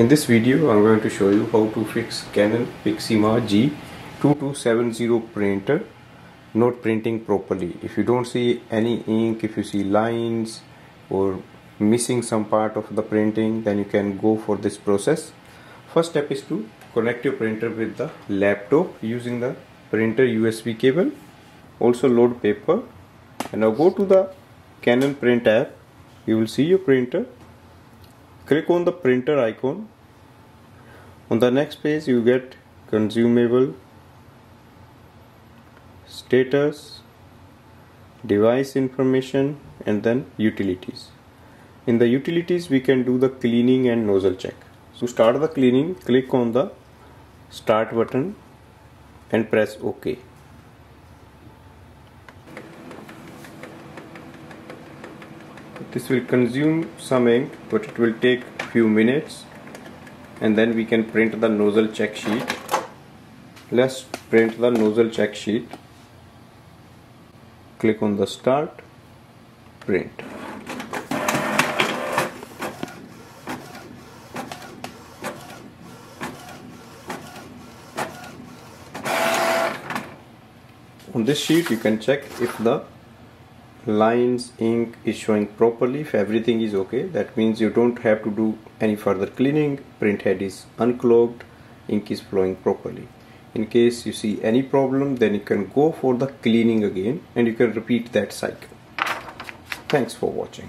In this video I'm going to show you how to fix Canon Pixma G2270 printer not printing properly. If you don't see any ink, if you see lines or missing some part of the printing then you can go for this process. First step is to connect your printer with the laptop using the printer USB cable. Also load paper and now go to the Canon print app. You will see your printer click on the printer icon. On the next page you get consumable status device information and then utilities. In the utilities we can do the cleaning and nozzle check. To start the cleaning click on the start button and press ok this will consume some ink but it will take few minutes and then we can print the nozzle check sheet. Let's print the nozzle check sheet. Click on the start print. On this sheet you can check if the lines ink is showing properly. If everything is okay that means you don't have to do any further cleaning. Print head is unclogged. Ink is flowing properly. In case you see any problem then you can go for the cleaning again and you can repeat that cycle. Thanks for watching